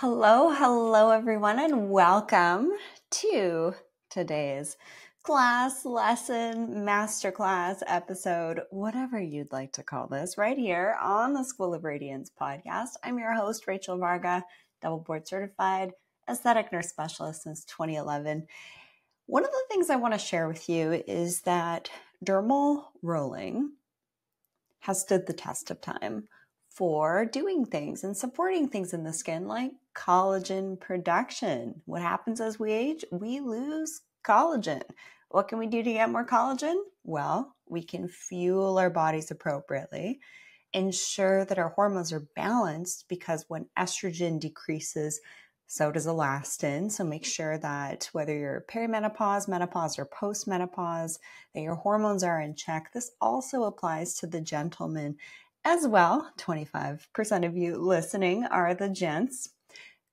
Hello, hello, everyone, and welcome to today's class, lesson, masterclass episode, whatever you'd like to call this, right here on the School of Radiance podcast. I'm your host, Rachel Varga, double board certified aesthetic nurse specialist since 2011. One of the things I want to share with you is that dermal rolling has stood the test of time for doing things and supporting things in the skin like collagen production. What happens as we age? We lose collagen. What can we do to get more collagen? Well, we can fuel our bodies appropriately, ensure that our hormones are balanced because when estrogen decreases, so does elastin. So make sure that whether you're perimenopause, menopause, or postmenopause, that your hormones are in check. This also applies to the gentleman as well. 25% of you listening are the gents.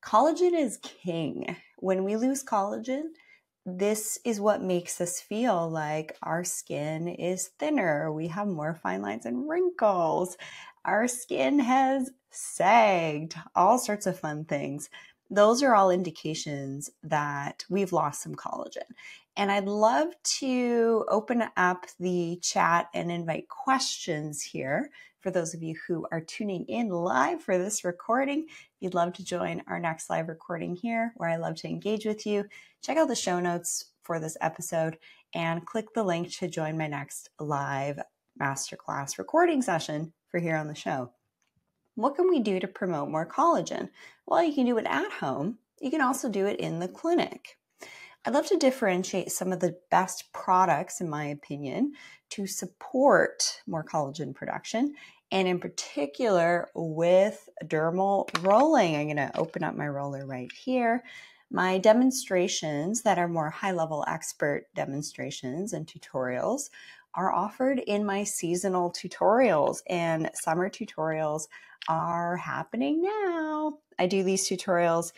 Collagen is king. When we lose collagen, this is what makes us feel like our skin is thinner. We have more fine lines and wrinkles. Our skin has sagged, all sorts of fun things. Those are all indications that we've lost some collagen. And I'd love to open up the chat and invite questions here for those of you who are tuning in live for this recording. You'd love to join our next live recording here, where I love to engage with you, check out the show notes for this episode and click the link to join my next live masterclass recording session for here on the show. What can we do to promote more collagen? Well, you can do it at home. You can also do it in the clinic. I'd love to differentiate some of the best products, in my opinion, to support more collagen production. And in particular, with dermal rolling, I'm going to open up my roller right here. My demonstrations that are more high level expert demonstrations and tutorials are offered in my seasonal tutorials, and summer tutorials are happening now. I do these tutorials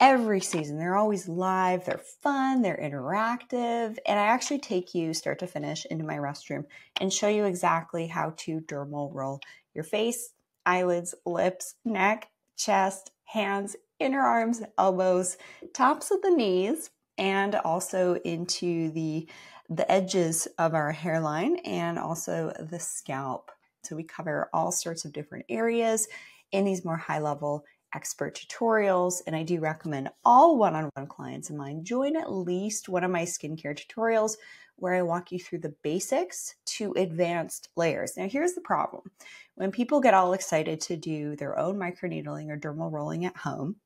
every season. They're always live, they're fun, they're interactive, and I actually take you start to finish into my restroom and show you exactly how to dermal roll your face, eyelids, lips, neck, chest, hands, inner arms, elbows, tops of the knees, and also into the the edges of our hairline and also the scalp. So we cover all sorts of different areas in these more high level expert tutorials, and I do recommend all one on one clients of mine join at least one of my skincare tutorials where I walk you through the basics to advanced layers. Now, here's the problem when people get all excited to do their own microneedling or dermal rolling at home,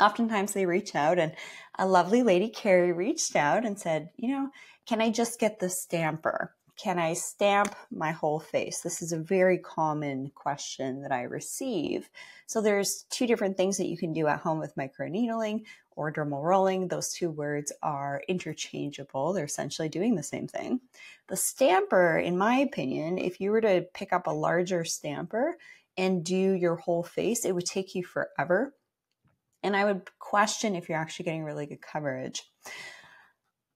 oftentimes they reach out, and a lovely lady, Carrie, reached out and said, You know, can I just get the stamper? Can I stamp my whole face? This is a very common question that I receive. So there's two different things that you can do at home with microneedling or dermal rolling. Those two words are interchangeable. They're essentially doing the same thing. The stamper, in my opinion, if you were to pick up a larger stamper and do your whole face, it would take you forever. And I would question if you're actually getting really good coverage.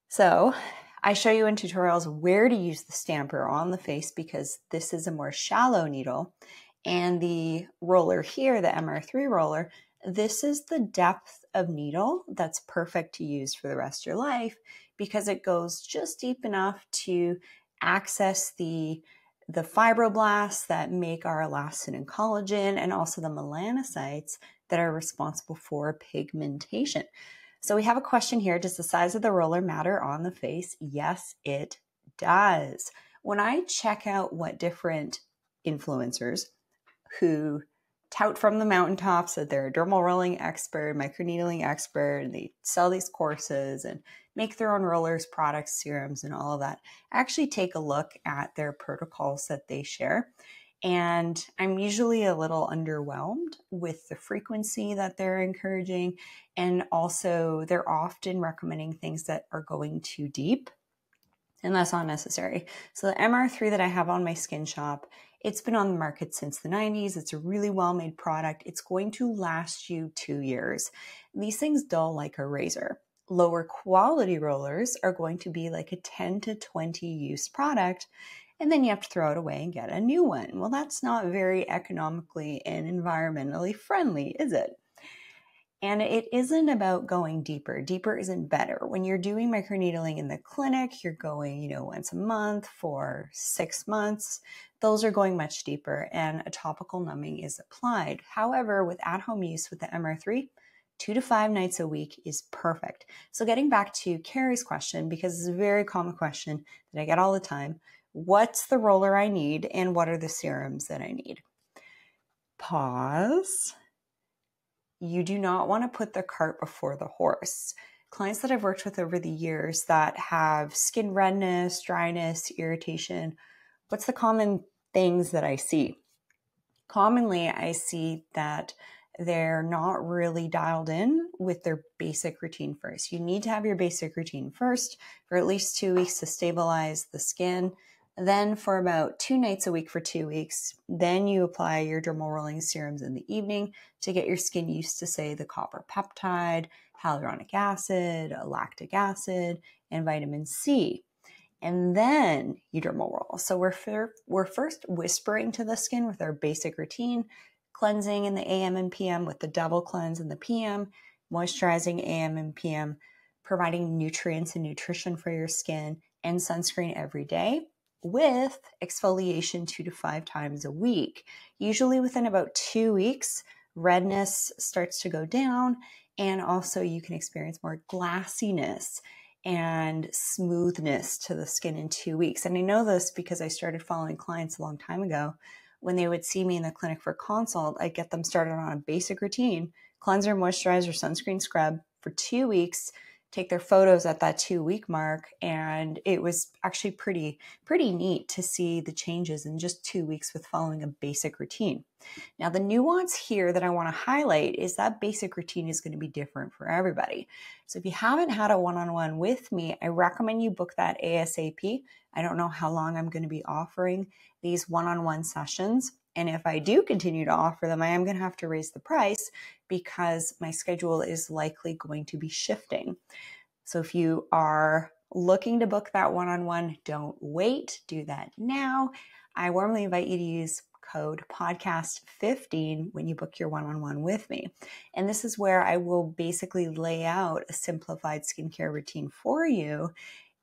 So I show you in tutorials where to use the stamper on the face because this is a more shallow needle. And the roller here, the MR3 roller, this is the depth of needle that's perfect to use for the rest of your life because it goes just deep enough to access the the fibroblasts that make our elastin and collagen and also the melanocytes that are responsible for pigmentation. So we have a question here. Does the size of the roller matter on the face? Yes, it does. When I check out what different influencers who tout from the mountaintops that they're a dermal rolling expert, microneedling expert, and they sell these courses and make their own rollers, products, serums, and all of that, I actually take a look at their protocols that they share. And I'm usually a little underwhelmed with the frequency that they're encouraging. And also, they're often recommending things that are going too deep. And that's not necessary. So, the MR3 that I have on my skin shop, it's been on the market since the 90s. It's a really well made product. It's going to last you two years. These things dull like a razor. Lower quality rollers are going to be like a 10 to 20 use product and then you have to throw it away and get a new one. Well, that's not very economically and environmentally friendly, is it? And it isn't about going deeper. Deeper isn't better. When you're doing microneedling in the clinic, you're going, you know, once a month for six months. Those are going much deeper and a topical numbing is applied. However, with at home use with the MR3, two to five nights a week is perfect. So, getting back to Carrie's question, because it's a very common question that I get all the time what's the roller I need and what are the serums that I need? Pause you do not want to put the cart before the horse. Clients that I've worked with over the years that have skin redness, dryness, irritation, what's the common things that I see? Commonly, I see that they're not really dialed in with their basic routine first. You need to have your basic routine first for at least two weeks to stabilize the skin then, for about two nights a week for two weeks, then you apply your dermal rolling serums in the evening to get your skin used to, say, the copper peptide, hyaluronic acid, lactic acid, and vitamin C. And then you dermal roll. So we're, fir- we're first whispering to the skin with our basic routine, cleansing in the AM and PM with the double cleanse in the PM, moisturizing AM and PM, providing nutrients and nutrition for your skin, and sunscreen every day with exfoliation two to five times a week. Usually within about two weeks, redness starts to go down, and also you can experience more glassiness and smoothness to the skin in two weeks. And I know this because I started following clients a long time ago. When they would see me in the clinic for consult, I'd get them started on a basic routine cleanser, moisturizer, sunscreen scrub for two weeks take their photos at that two week mark and it was actually pretty pretty neat to see the changes in just two weeks with following a basic routine. Now the nuance here that i want to highlight is that basic routine is going to be different for everybody. So if you haven't had a one-on-one with me i recommend you book that asap i don't know how long i'm going to be offering these one-on-one sessions and if I do continue to offer them, I am going to have to raise the price because my schedule is likely going to be shifting. So if you are looking to book that one on one, don't wait, do that now. I warmly invite you to use code podcast15 when you book your one on one with me. And this is where I will basically lay out a simplified skincare routine for you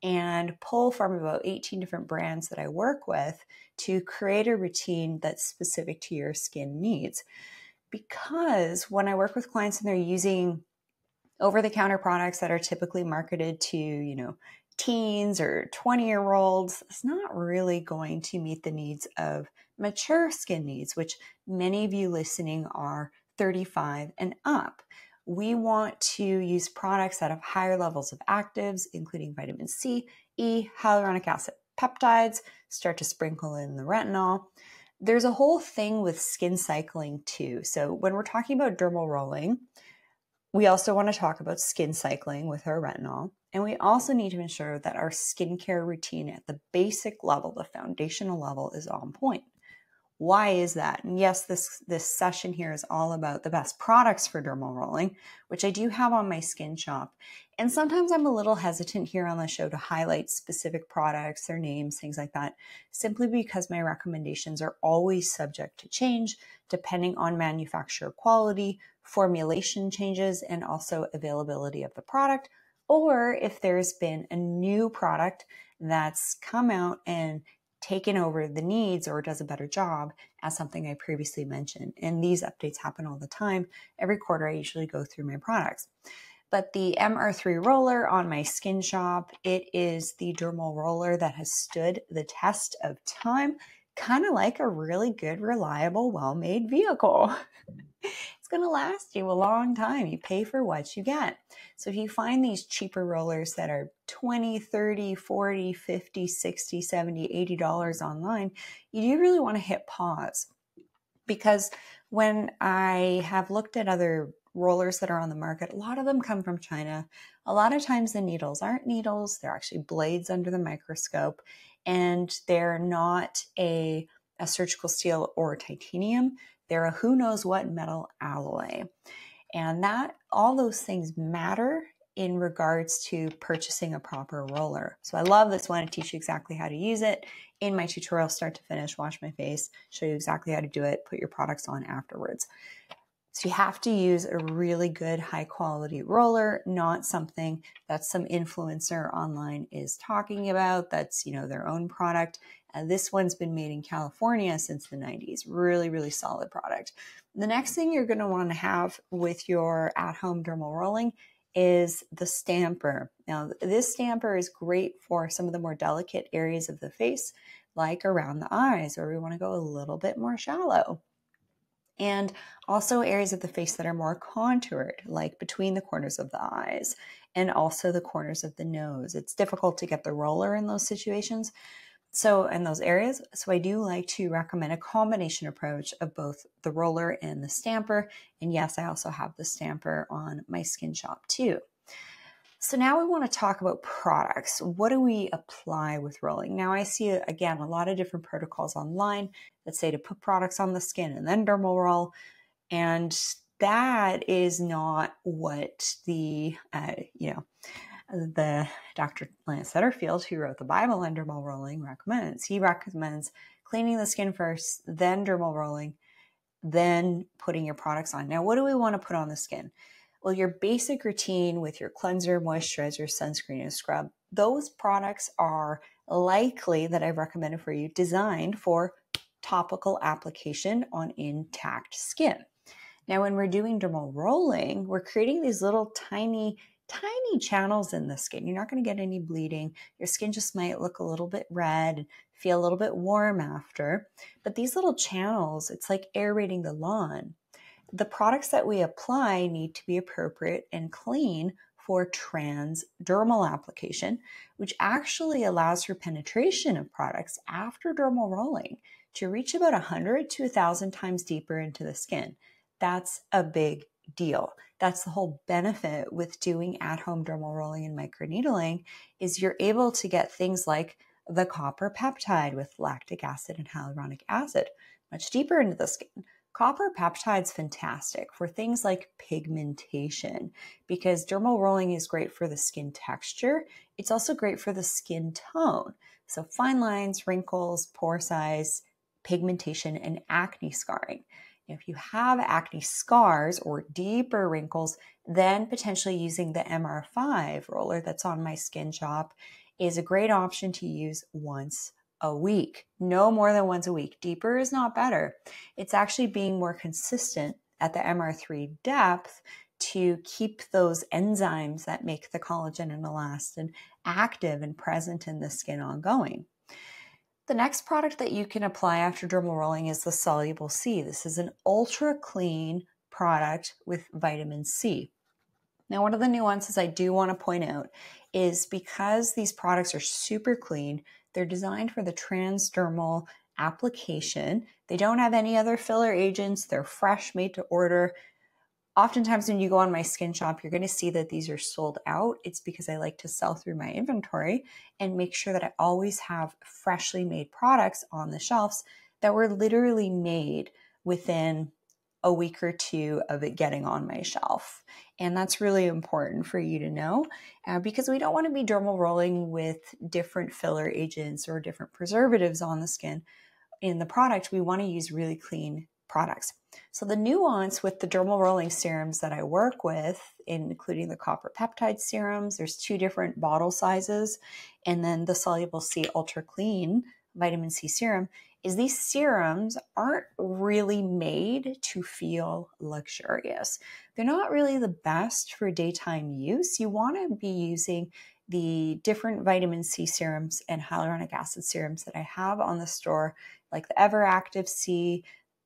and pull from about 18 different brands that I work with to create a routine that's specific to your skin needs. Because when I work with clients and they're using over the counter products that are typically marketed to, you know, teens or 20 year olds, it's not really going to meet the needs of mature skin needs, which many of you listening are 35 and up we want to use products that have higher levels of actives, including vitamin C, E, hyaluronic acid, peptides, start to sprinkle in the retinol. There's a whole thing with skin cycling too. So, when we're talking about dermal rolling, we also want to talk about skin cycling with our retinol. And we also need to ensure that our skincare routine at the basic level, the foundational level, is on point. Why is that? And yes, this, this session here is all about the best products for dermal rolling, which I do have on my skin shop. And sometimes I'm a little hesitant here on the show to highlight specific products, their names, things like that, simply because my recommendations are always subject to change depending on manufacturer quality, formulation changes, and also availability of the product, or if there's been a new product that's come out and taken over the needs or does a better job as something I previously mentioned. And these updates happen all the time. Every quarter, I usually go through my products. But the MR3 roller on my skin shop, it is the dermal roller that has stood the test of time, kind of like a really good, reliable, well made vehicle. it's going to last you a long time. You pay for what you get. So if you find these cheaper rollers that are 20, 30, 40, 50, 60, 70, 80 dollars online, you do really want to hit pause. Because when I have looked at other rollers that are on the market, a lot of them come from China. A lot of times the needles aren't needles, they're actually blades under the microscope, and they're not a, a surgical steel or titanium. They're a who knows what metal alloy. And that all those things matter in regards to purchasing a proper roller. So I love this one to teach you exactly how to use it in my tutorial start to finish, wash my face, show you exactly how to do it, put your products on afterwards. So you have to use a really good high quality roller, not something that some influencer online is talking about that's, you know, their own product. And this one's been made in California since the 90s. Really, really solid product. The next thing you're going to want to have with your at home dermal rolling is the stamper. Now, this stamper is great for some of the more delicate areas of the face, like around the eyes, where we want to go a little bit more shallow and also areas of the face that are more contoured, like between the corners of the eyes and also the corners of the nose. It's difficult to get the roller in those situations. So, in those areas, so I do like to recommend a combination approach of both the roller and the stamper. And yes, I also have the stamper on my skin shop too. So now we want to talk about products. What do we apply with rolling? Now I see again a lot of different protocols online that say to put products on the skin and then dermal roll, and that is not what the uh, you know the Dr. Lance Setterfield, who wrote the Bible on dermal rolling, recommends. He recommends cleaning the skin first, then dermal rolling, then putting your products on. Now, what do we want to put on the skin? Well, your basic routine with your cleanser, moisturizer, sunscreen, and scrub, those products are likely that I've recommended for you designed for topical application on intact skin. Now, when we're doing dermal rolling, we're creating these little tiny, tiny channels in the skin. You're not going to get any bleeding. Your skin just might look a little bit red, and feel a little bit warm after. But these little channels, it's like aerating the lawn the products that we apply need to be appropriate and clean for transdermal application, which actually allows for penetration of products after dermal rolling to reach about 100 to 1,000 times deeper into the skin. That's a big deal. That's the whole benefit with doing at-home dermal rolling and microneedling is you're able to get things like the copper peptide with lactic acid and hyaluronic acid much deeper into the skin Copper peptide's fantastic for things like pigmentation because dermal rolling is great for the skin texture. It's also great for the skin tone. So fine lines, wrinkles, pore size, pigmentation, and acne scarring. If you have acne scars or deeper wrinkles, then potentially using the MR5 roller that's on my skin shop is a great option to use once a week, no more than once a week. Deeper is not better. It's actually being more consistent at the MR3 depth to keep those enzymes that make the collagen and elastin active and present in the skin ongoing. The next product that you can apply after dermal rolling is the soluble C. This is an ultra clean product with vitamin C. Now, one of the nuances I do want to point out is because these products are super clean, they're designed for the transdermal application. They don't have any other filler agents. They're fresh, made to order. Oftentimes, when you go on my skin shop, you're going to see that these are sold out. It's because I like to sell through my inventory and make sure that I always have freshly made products on the shelves that were literally made within a week or two of it getting on my shelf. And that's really important for you to know uh, because we don't want to be dermal rolling with different filler agents or different preservatives on the skin. In the product, we want to use really clean products. So, the nuance with the dermal rolling serums that I work with, including the copper peptide serums, there's two different bottle sizes, and then the soluble C ultra clean vitamin C serum is these serums aren't really made to feel luxurious. They're not really the best for daytime use. You want to be using the different vitamin C serums and hyaluronic acid serums that I have on the store, like the Ever Active C,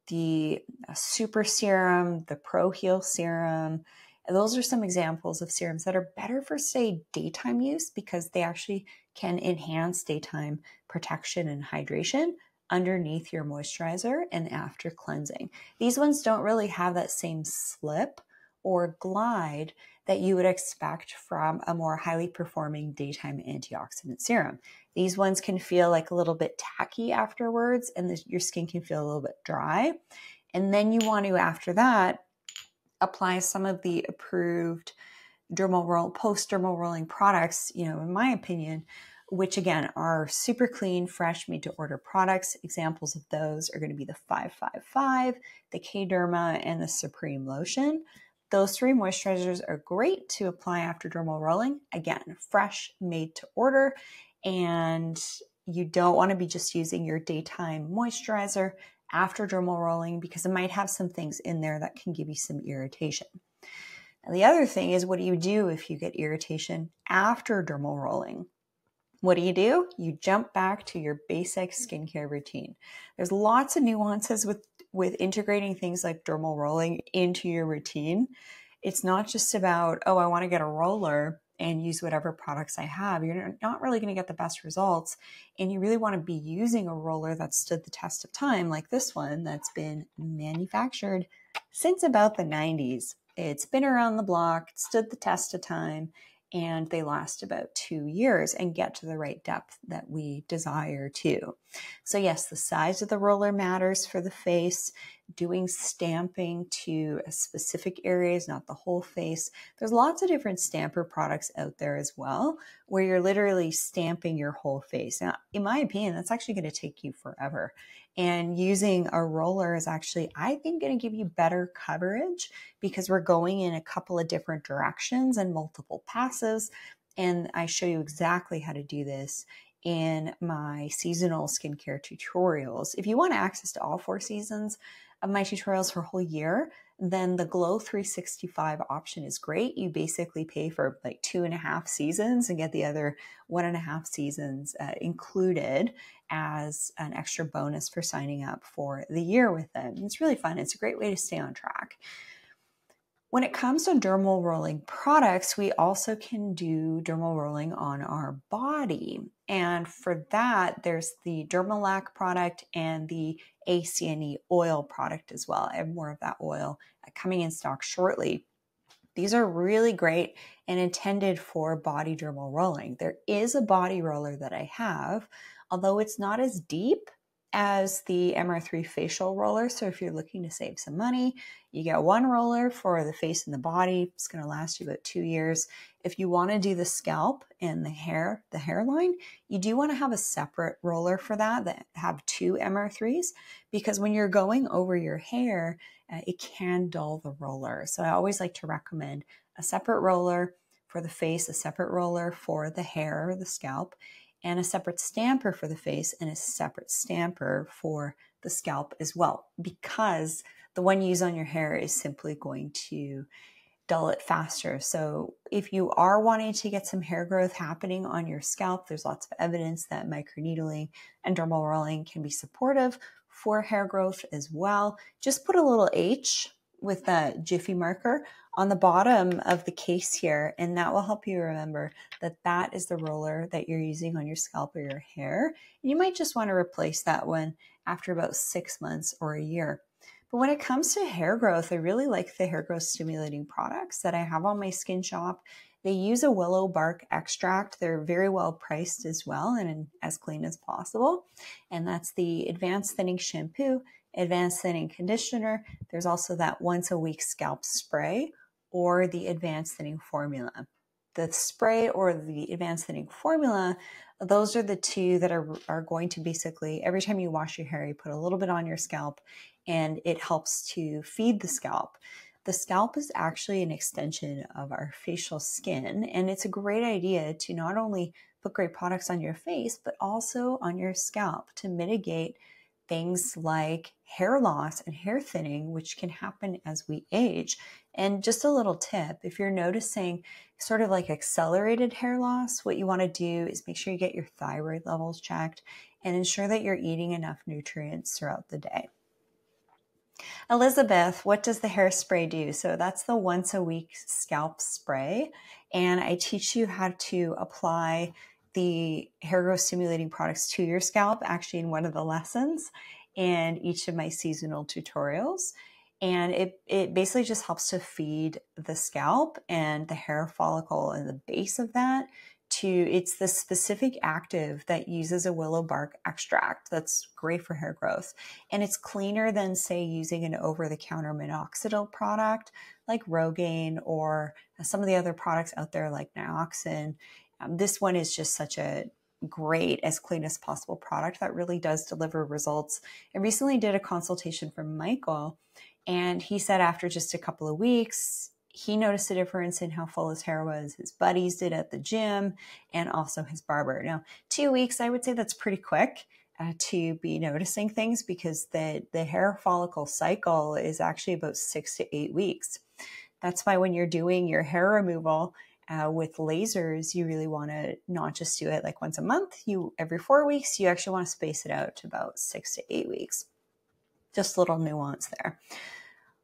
the uh, Super Serum, the Pro Heal Serum. those are some examples of serums that are better for, say, daytime use because they actually can enhance daytime protection and hydration underneath your moisturizer and after cleansing. These ones don't really have that same slip or glide that you would expect from a more highly performing daytime antioxidant serum. These ones can feel like a little bit tacky afterwards, and the, your skin can feel a little bit dry. And then you want to, after that, apply some of the approved dermal roll, post dermal rolling products, you know, in my opinion, which again are super clean, fresh, made to order products. Examples of those are going to be the 555, the K Derma, and the Supreme Lotion. Those three moisturizers are great to apply after dermal rolling. Again, fresh, made to order, and you don't want to be just using your daytime moisturizer after dermal rolling because it might have some things in there that can give you some irritation. And the other thing is, what do you do if you get irritation after dermal rolling? What do you do? You jump back to your basic skincare routine. There's lots of nuances with with integrating things like dermal rolling into your routine. It's not just about, oh, I want to get a roller and use whatever products I have. You're not really going to get the best results. And you really want to be using a roller that stood the test of time, like this one that's been manufactured since about the 90s. It's been around the block, stood the test of time, and they last about two years and get to the right depth that we desire to. So, yes, the size of the roller matters for the face. Doing stamping to specific areas, not the whole face. There's lots of different stamper products out there as well, where you're literally stamping your whole face. Now, in my opinion, that's actually going to take you forever. And using a roller is actually, I think, going to give you better coverage because we're going in a couple of different directions and multiple passes. And I show you exactly how to do this in my seasonal skincare tutorials. If you want access to all four seasons of my tutorials for a whole year, then the Glow 365 option is great. You basically pay for like two and a half seasons and get the other one and a half seasons uh, included as an extra bonus for signing up for the year with them. It's really fun. It's a great way to stay on track. When it comes to dermal rolling products, we also can do dermal rolling on our body. And for that, there's the Dermalac product and the ACNE oil product as well. I have more of that oil uh, coming in stock shortly. These are really great and intended for body dermal rolling. There is a body roller that I have, although it's not as deep as the MR3 facial roller. So if you're looking to save some money, you get one roller for the face and the body. It's going to last you about two years. If you want to do the scalp and the hair, the hairline, you do want to have a separate roller for that that have two MR3s because when you're going over your hair, uh, it can dull the roller. So I always like to recommend a separate roller for the face, a separate roller for the hair or the scalp, and a separate stamper for the face and a separate stamper for the scalp as well, because the one you use on your hair is simply going to dull it faster. So if you are wanting to get some hair growth happening on your scalp, there's lots of evidence that microneedling and dermal rolling can be supportive for hair growth as well. Just put a little H with a Jiffy marker on the bottom of the case here, and that will help you remember that that is the roller that you're using on your scalp or your hair. You might just want to replace that one after about six months or a year. But when it comes to hair growth, I really like the hair growth stimulating products that I have on my skin shop. They use a willow bark extract. They're very well priced as well and as clean as possible. And that's the Advanced Thinning Shampoo, Advanced Thinning Conditioner. There's also that once a week scalp spray or the advanced thinning formula. The spray or the advanced thinning formula, those are the two that are, are going to basically, every time you wash your hair, you put a little bit on your scalp and it helps to feed the scalp. The scalp is actually an extension of our facial skin, and it's a great idea to not only put great products on your face, but also on your scalp to mitigate things like hair loss and hair thinning, which can happen as we age. And just a little tip if you're noticing sort of like accelerated hair loss, what you want to do is make sure you get your thyroid levels checked and ensure that you're eating enough nutrients throughout the day. Elizabeth, what does the hairspray do? So that's the once a week scalp spray. And I teach you how to apply the hair growth stimulating products to your scalp actually in one of the lessons and each of my seasonal tutorials. And it, it basically just helps to feed the scalp and the hair follicle and the base of that to it's the specific active that uses a willow bark extract that's great for hair growth and it's cleaner than say using an over-the-counter minoxidil product like rogaine or some of the other products out there like nioxin um, this one is just such a great, as clean as possible product that really does deliver results. I recently did a consultation for Michael, and he said after just a couple of weeks, he noticed a difference in how full his hair was. His buddies did at the gym, and also his barber. Now, two weeks, I would say that's pretty quick. Uh, to be noticing things because the, the hair follicle cycle is actually about six to eight weeks. That's why when you're doing your hair removal, uh, with lasers, you really want to not just do it like once a month, you every four weeks, you actually want to space it out to about six to eight weeks. Just a little nuance there.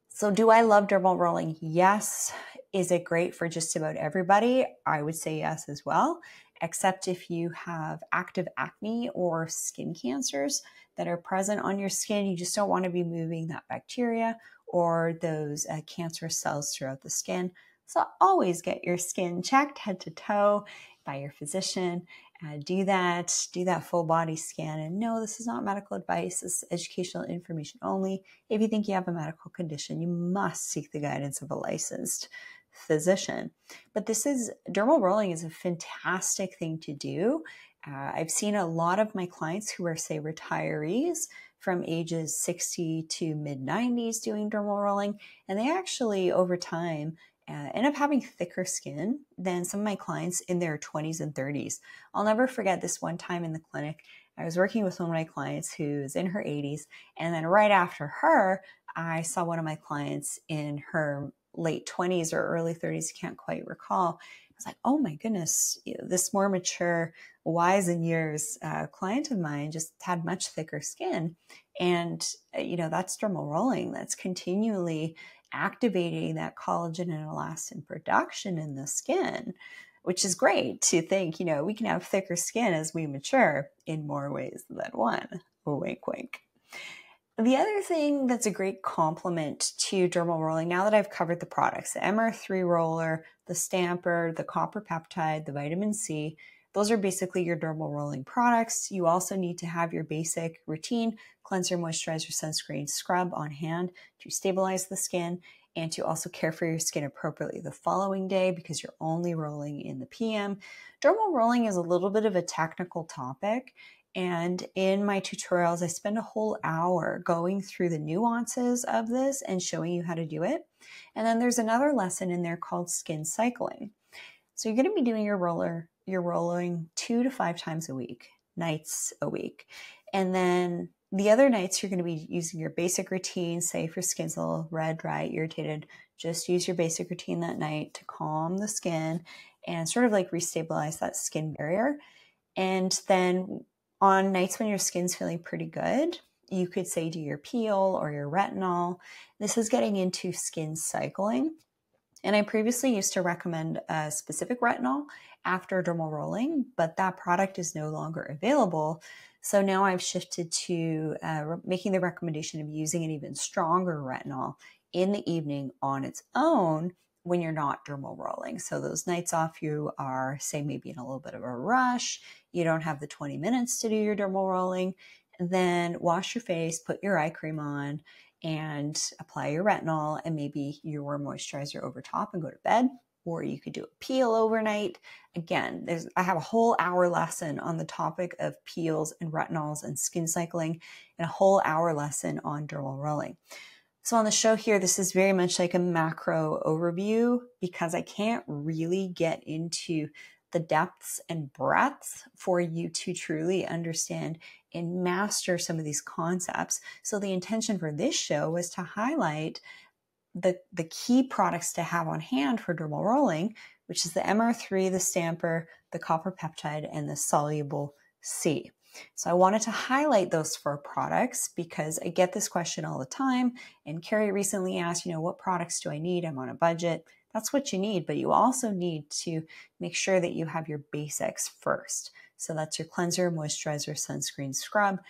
So, do I love dermal rolling? Yes. Is it great for just about everybody? I would say yes as well, except if you have active acne or skin cancers that are present on your skin. You just don't want to be moving that bacteria or those uh, cancerous cells throughout the skin. So always get your skin checked head to toe by your physician. Uh, do that, do that full body scan. And no, this is not medical advice. This is educational information only. If you think you have a medical condition, you must seek the guidance of a licensed physician. But this is dermal rolling is a fantastic thing to do. Uh, I've seen a lot of my clients who are, say, retirees from ages 60 to mid 90s doing dermal rolling, and they actually, over time, uh, end up having thicker skin than some of my clients in their 20s and 30s. I'll never forget this one time in the clinic. I was working with one of my clients who's in her 80s, and then right after her, I saw one of my clients in her late 20s or early 30s, can't quite recall. I was like, oh my goodness, this more mature, wise in years uh, client of mine just had much thicker skin. And, uh, you know, that's dermal rolling. That's continually activating that collagen and elastin production in the skin, which is great to think, you know, we can have thicker skin as we mature in more ways than one. Wink, wink. The other thing that's a great complement to dermal rolling, now that I've covered the products, the MR3 roller, the stamper, the copper peptide, the vitamin C, those are basically your dermal rolling products. You also need to have your basic routine cleanser, moisturizer, sunscreen, scrub on hand to stabilize the skin and to also care for your skin appropriately the following day because you're only rolling in the PM. Dermal rolling is a little bit of a technical topic. And in my tutorials, I spend a whole hour going through the nuances of this and showing you how to do it. And then there's another lesson in there called skin cycling. So you're going to be doing your roller you're rolling two to five times a week, nights a week. And then the other nights you're going to be using your basic routine, say if your skin's a little red, dry, irritated, just use your basic routine that night to calm the skin and sort of like restabilize that skin barrier. And then on nights when your skin's feeling pretty good, you could say do your peel or your retinol. This is getting into skin cycling. And I previously used to recommend a specific retinol after dermal rolling, but that product is no longer available. So now I've shifted to uh, making the recommendation of using an even stronger retinol in the evening on its own when you're not dermal rolling. So those nights off, you are, say, maybe in a little bit of a rush, you don't have the 20 minutes to do your dermal rolling, then wash your face, put your eye cream on, and apply your retinol and maybe your moisturizer over top and go to bed or you could do a peel overnight. Again, there's I have a whole hour lesson on the topic of peels and retinols and skin cycling and a whole hour lesson on dermal rolling. So on the show here, this is very much like a macro overview because I can't really get into the depths and breadths for you to truly understand and master some of these concepts. So the intention for this show was to highlight the, the key products to have on hand for dermal rolling, which is the MR3, the Stamper, the copper peptide, and the soluble C. So I wanted to highlight those four products because I get this question all the time. And Carrie recently asked, you know, what products do I need? I'm on a budget. That's what you need, but you also need to make sure that you have your basics first. So that's your cleanser, moisturizer, sunscreen, scrub.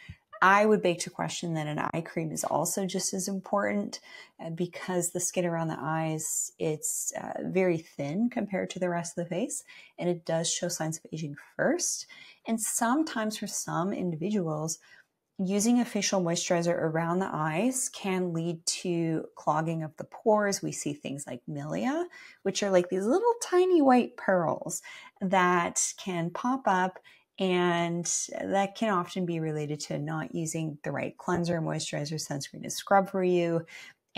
I would beg to question that an eye cream is also just as important uh, because the skin around the eyes it's uh, very thin compared to the rest of the face and it does show signs of aging first and sometimes for some individuals using a facial moisturizer around the eyes can lead to clogging of the pores we see things like milia which are like these little tiny white pearls that can pop up And that can often be related to not using the right cleanser, moisturizer, sunscreen to scrub for you.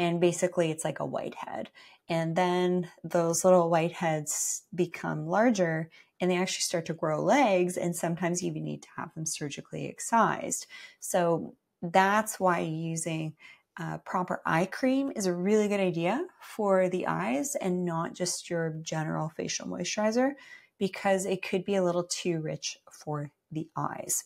And basically, it's like a whitehead. And then those little whiteheads become larger and they actually start to grow legs. And sometimes you even need to have them surgically excised. So that's why using uh, proper eye cream is a really good idea for the eyes and not just your general facial moisturizer because it could be a little too rich for the eyes.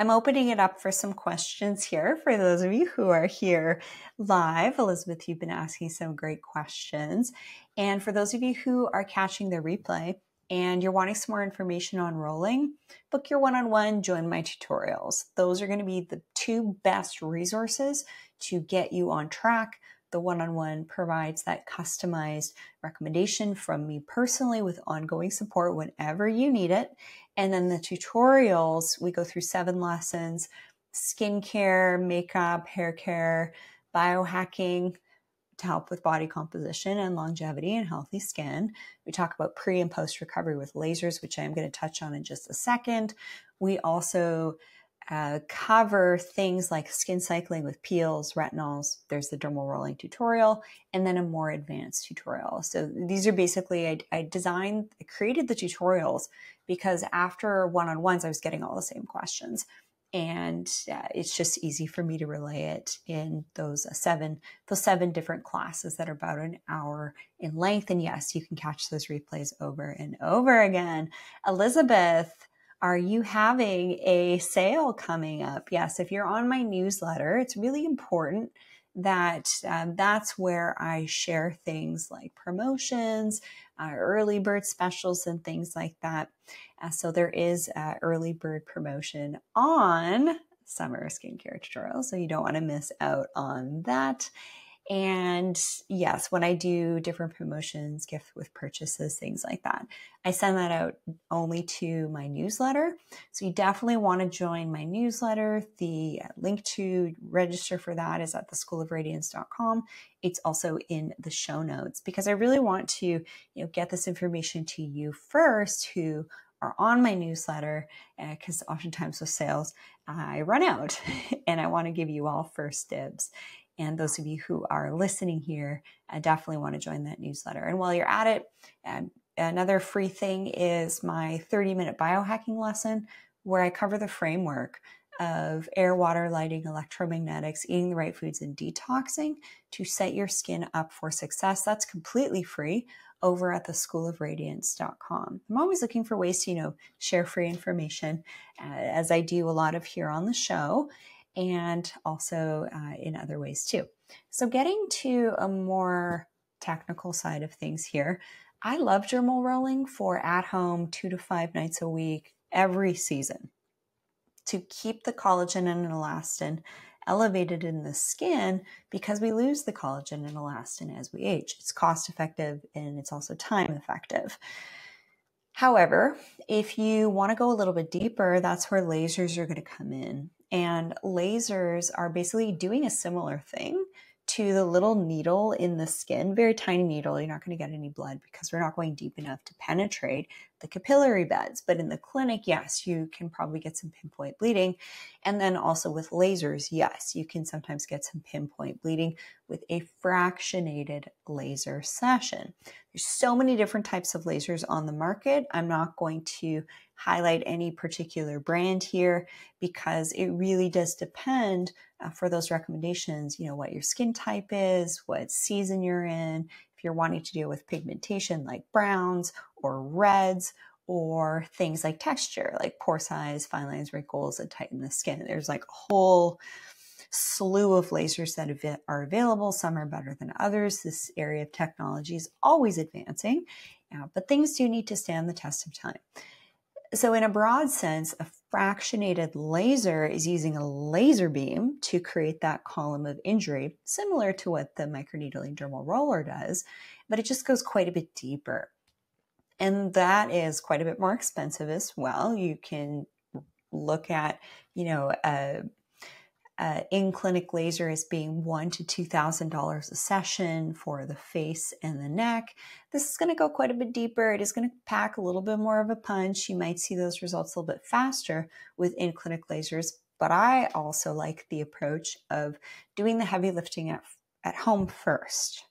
I'm opening it up for some questions here for those of you who are here live. Elizabeth, you've been asking some great questions. And for those of you who are catching the replay, and you're wanting some more information on rolling, book your one on one, join my tutorials. Those are going to be the two best resources to get you on track. The one on one provides that customized recommendation from me personally with ongoing support whenever you need it. And then the tutorials, we go through seven lessons skincare, makeup, hair care, biohacking, to help with body composition and longevity and healthy skin. We talk about pre and post recovery with lasers, which I'm going to touch on in just a second. We also uh, cover things like skin cycling with peels, retinols. There's the dermal rolling tutorial, and then a more advanced tutorial. So these are basically, I, I designed, I created the tutorials because after one on ones, I was getting all the same questions and uh, it's just easy for me to relay it in those uh, seven those seven different classes that are about an hour in length and yes you can catch those replays over and over again elizabeth are you having a sale coming up yes if you're on my newsletter it's really important that um, that's where i share things like promotions uh, early bird specials and things like that uh, so there is early bird promotion on summer skincare tutorial. So you don't want to miss out on that. And yes, when I do different promotions, gift with purchases, things like that, I send that out only to my newsletter. So you definitely want to join my newsletter. The link to register for that is at theschoolofradiance.com. It's also in the show notes because I really want to, you know, get this information to you first who are on my newsletter because uh, oftentimes with sales I run out and I want to give you all first dibs. And those of you who are listening here, I definitely want to join that newsletter. And while you're at it, um, another free thing is my 30 minute biohacking lesson where I cover the framework of air, water, lighting, electromagnetics, eating the right foods, and detoxing to set your skin up for success. That's completely free over at the schoolofradiance.com. I'm always looking for ways to, you know, share free information uh, as I do a lot of here on the show and also uh, in other ways too. So, getting to a more technical side of things here, I love dermal rolling for at home two to five nights a week every season to keep the collagen and elastin elevated in the skin because we lose the collagen and elastin as we age. It's cost effective and it's also time effective. However, if you want to go a little bit deeper, that's where lasers are going to come in. And lasers are basically doing a similar thing to the little needle in the skin, very tiny needle. You're not going to get any blood because we're not going deep enough to penetrate the capillary beds. But in the clinic, yes, you can probably get some pinpoint bleeding. And then also with lasers, yes, you can sometimes get some pinpoint bleeding with a fractionated laser session. There's so many different types of lasers on the market. I'm not going to highlight any particular brand here because it really does depend uh, for those recommendations, you know, what your skin type is, what season you're in, if you're wanting to deal with pigmentation like browns or reds, or things like texture, like pore size, fine lines, wrinkles, and tighten the skin. There's like a whole slew of lasers that are available. Some are better than others. This area of technology is always advancing, uh, but things do need to stand the test of time. So, in a broad sense, a fractionated laser is using a laser beam to create that column of injury, similar to what the microneedling dermal roller does, but it just goes quite a bit deeper. And that is quite a bit more expensive as well. You can look at, you know, a in clinic laser as being one to two thousand dollars a session for the face and the neck. This is going to go quite a bit deeper. It is going to pack a little bit more of a punch. You might see those results a little bit faster with in clinic lasers. But I also like the approach of doing the heavy lifting at, at home first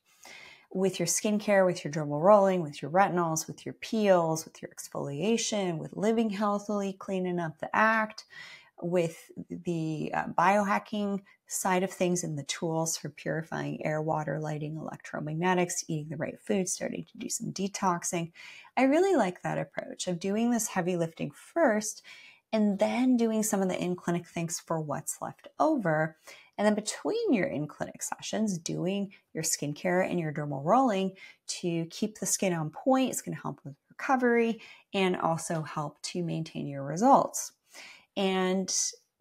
with your skincare, with your dermal rolling, with your retinols, with your peels, with your exfoliation, with living healthily, cleaning up the act with the uh, biohacking side of things and the tools for purifying air, water, lighting, electromagnetics, eating the right food, starting to do some detoxing. I really like that approach of doing this heavy lifting first and then doing some of the in clinic things for what's left over. And then between your in clinic sessions, doing your skincare and your dermal rolling to keep the skin on point. It's going to help with recovery and also help to maintain your results. And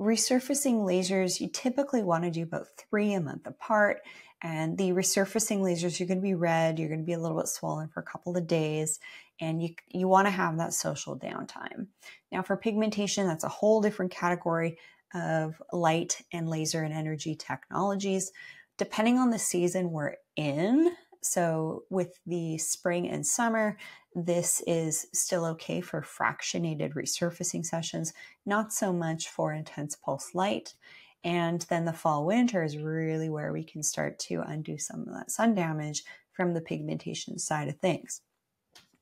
resurfacing lasers, you typically want to do about three a month apart. And the resurfacing lasers, you're going to be red, you're going to be a little bit swollen for a couple of days, and you, you want to have that social downtime. Now, for pigmentation, that's a whole different category of light and laser and energy technologies. Depending on the season we're in, so with the spring and summer, this is still okay for fractionated resurfacing sessions, not so much for intense pulse light. And then the fall winter is really where we can start to undo some of that sun damage from the pigmentation side of things.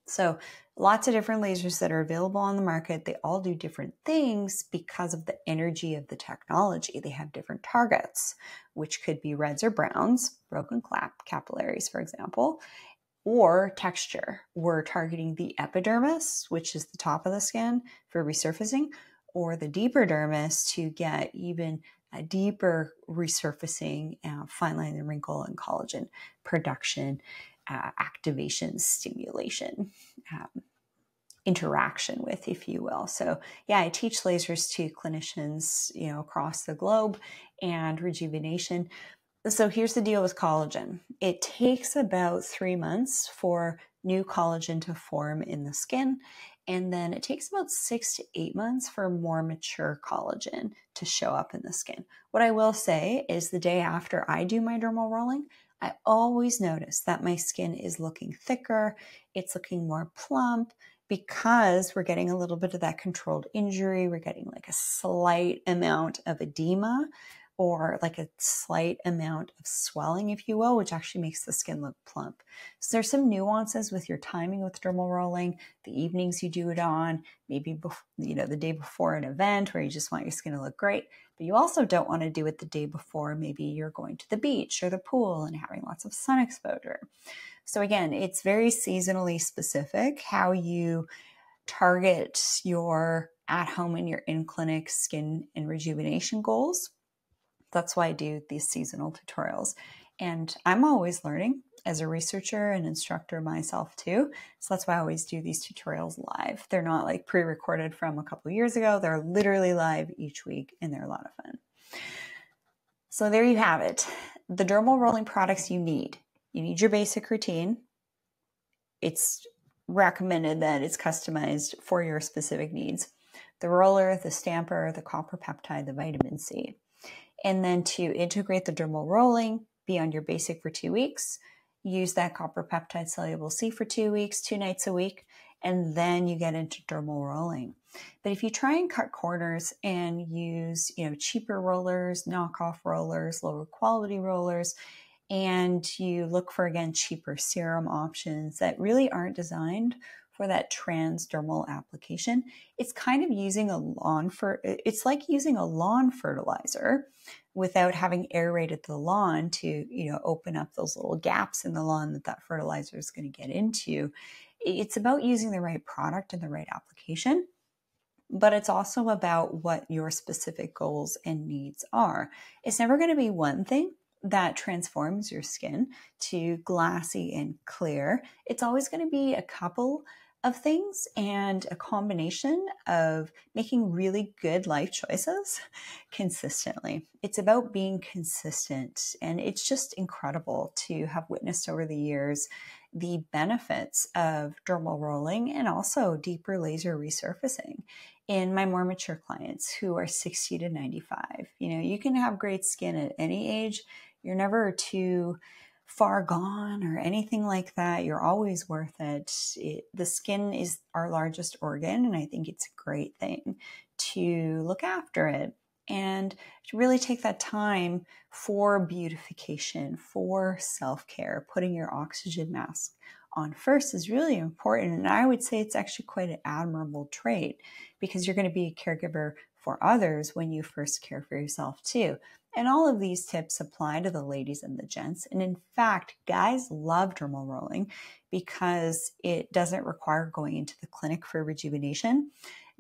So, lots of different lasers that are available on the market. They all do different things because of the energy of the technology. They have different targets, which could be reds or browns, broken capillaries, for example, or texture. We're targeting the epidermis, which is the top of the skin for resurfacing, or the deeper dermis to get even a deeper resurfacing, uh, fine line and wrinkle and collagen production, uh, activation, stimulation. Um, interaction with, if you will. So, yeah, I teach lasers to clinicians, you know, across the globe and rejuvenation so here's the deal with collagen it takes about three months for new collagen to form in the skin. And then it takes about six to eight months for more mature collagen to show up in the skin. What I will say is the day after I do my dermal rolling, I always notice that my skin is looking thicker, it's looking more plump because we're getting a little bit of that controlled injury. We're getting like a slight amount of edema or like a slight amount of swelling, if you will, which actually makes the skin look plump. So there's some nuances with your timing with dermal rolling, the evenings you do it on, maybe before, you know the day before an event where you just want your skin to look great. But you also don't want to do it the day before. Maybe you're going to the beach or the pool and having lots of sun exposure. So again, it's very seasonally specific how you target your at home and your in clinic skin and rejuvenation goals. That's why I do these seasonal tutorials. And I'm always learning as a researcher and instructor myself too. So that's why I always do these tutorials live. They're not like pre-recorded from a couple years ago. They're literally live each week and they're a lot of fun. So there you have it. The dermal rolling products you need. You need your basic routine. It's recommended that it's customized for your specific needs. The roller, the stamper, the copper peptide, the vitamin C and then to integrate the dermal rolling, be on your basic for two weeks, use that copper peptide soluble C for two weeks, two nights a week, and then you get into dermal rolling. But if you try and cut corners and use, you know, cheaper rollers, knockoff rollers, lower quality rollers, and you look for again cheaper serum options that really aren't designed for that transdermal application, it's kind of using a lawn for it's like using a lawn fertilizer without having aerated the lawn to, you know, open up those little gaps in the lawn that that fertilizer is going to get into. It's about using the right product and the right application but it's also about what your specific goals and needs are. It's never going to be one thing that transforms your skin to glassy and clear. It's always going to be a couple of things and a combination of making really good life choices consistently. It's about being consistent, and it's just incredible to have witnessed over the years the benefits of dermal rolling and also deeper laser resurfacing. in my more mature clients who are 60 to 95. You know, you can have great skin at any age. You're never too far gone or anything like that. You're always worth it. it. The skin is our largest organ, and I think it's a great thing to look after it and to really take that time for beautification, for self care, putting your oxygen mask on first is really important. And I would say it's actually quite an admirable trait because you're going to be a caregiver for others when you first care for yourself too. And all of these tips apply to the ladies and the gents. And in fact, guys love dermal rolling because it doesn't require going into the clinic for rejuvenation.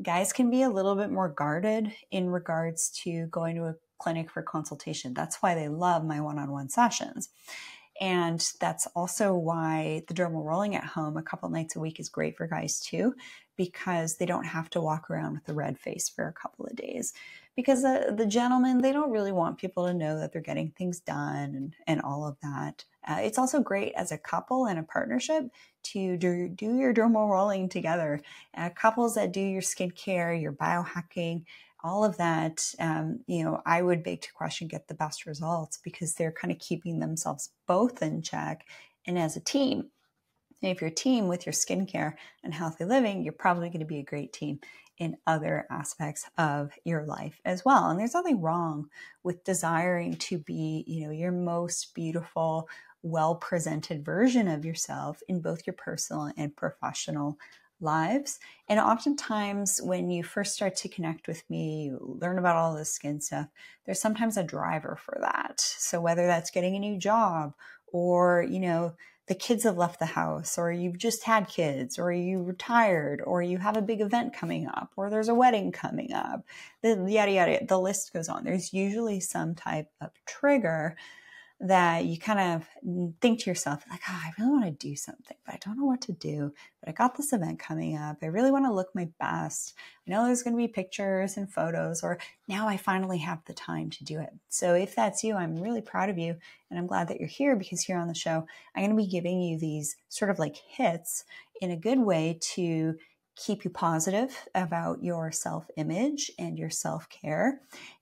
Guys can be a little bit more guarded in regards to going to a clinic for consultation. That's why they love my one on one sessions. And that's also why the dermal rolling at home a couple nights a week is great for guys too, because they don't have to walk around with a red face for a couple of days. Because the, the gentlemen, they don't really want people to know that they're getting things done and, and all of that. Uh, it's also great as a couple and a partnership to do, do your dermal rolling together. Uh, couples that do your skincare, your biohacking, all of that, um, you know, I would beg to question get the best results because they're kind of keeping themselves both in check and as a team. And if you're a team with your skincare and healthy living, you're probably going to be a great team in other aspects of your life as well. And there's nothing wrong with desiring to be, you know, your most beautiful, well presented version of yourself in both your personal and professional lives. And oftentimes, when you first start to connect with me, you learn about all this skin stuff, there's sometimes a driver for that. So, whether that's getting a new job or, you know, the kids have left the house, or you've just had kids, or you retired, or you have a big event coming up, or there's a wedding coming up, the yada yada, the list goes on. There's usually some type of trigger that you kind of think to yourself, like, oh, I really want to do something, but I don't know what to do. But I got this event coming up. I really want to look my best. I know there's going to be pictures and photos, or now I finally have the time to do it. So if that's you, I'm really proud of you. And I'm glad that you're here because here on the show, I'm going to be giving you these sort of like hits in a good way to keep you positive about your self image and your self care.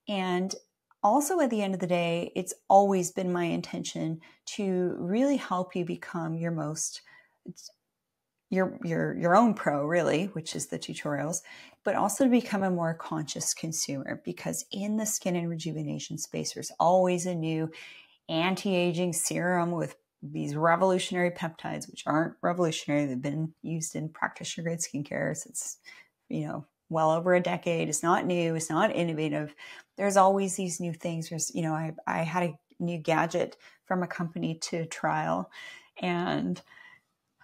And also at the end of the day it's always been my intention to really help you become your most your your your own pro really which is the tutorials but also to become a more conscious consumer because in the skin and rejuvenation space there's always a new anti-aging serum with these revolutionary peptides which aren't revolutionary. They've been used in practitioner grade skincare since you know well over a decade. It's not new. It's not innovative. There's always these new things. There's, you know, I, I had a new gadget from a company to trial and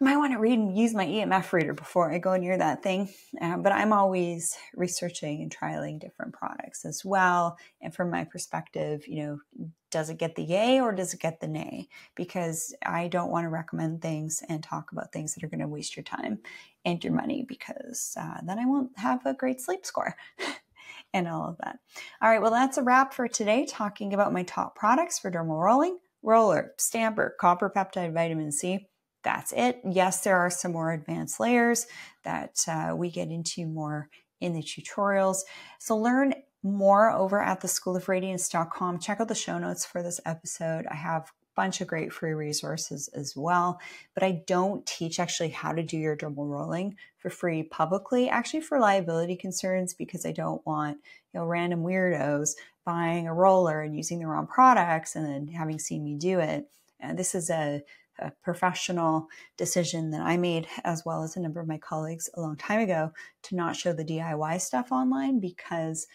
I might want to read and use my EMF reader before I go near that thing. Uh, but I'm always researching and trialing different products as well. And from my perspective, you know, does it get the yay or does it get the nay? Because I don't want to recommend things and talk about things that are going to waste your time and your money because uh, then I won't have a great sleep score. and all of that. All right, well, that's a wrap for today, talking about my top products for dermal rolling roller, stamper, copper peptide, vitamin C that's it. Yes, there are some more advanced layers that uh, we get into more in the tutorials. So learn more over at the schoolofradiance.com. Check out the show notes for this episode. I have a bunch of great free resources as well, but I don't teach actually how to do your dermal rolling for free publicly, actually for liability concerns, because I don't want, you know, random weirdos buying a roller and using the wrong products and then having seen me do it. And this is a a professional decision that I made, as well as a number of my colleagues a long time ago, to not show the DIY stuff online because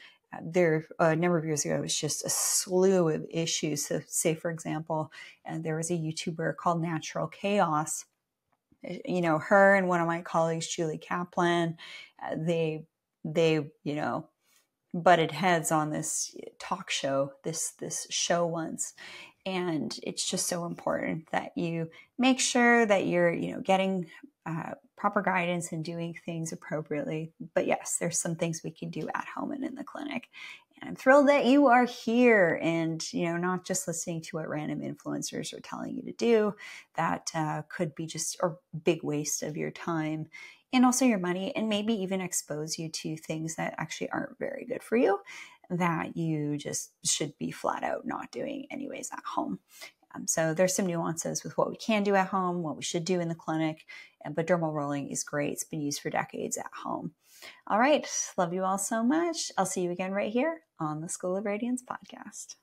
there a number of years ago it was just a slew of issues. So, say for example, and uh, there was a YouTuber called Natural Chaos. Uh, you know, her and one of my colleagues, Julie Kaplan, they they you know butted heads on this talk show this this show once and it's just so important that you make sure that you're you know getting uh, proper guidance and doing things appropriately. But yes there's some things we can do at home and in the clinic. And I'm thrilled that you are here. And, you know, not just listening to what random influencers are telling you to do. That uh, could be just a big waste of your time and also your money, and maybe even expose you to things that actually aren't very good for you that you just should be flat out not doing anyways at home. Um, so there's some nuances with what we can do at home, what we should do in the clinic, but dermal rolling is great. It's been used for decades at home. All right. Love you all so much. I'll see you again right here on the School of Radiance podcast.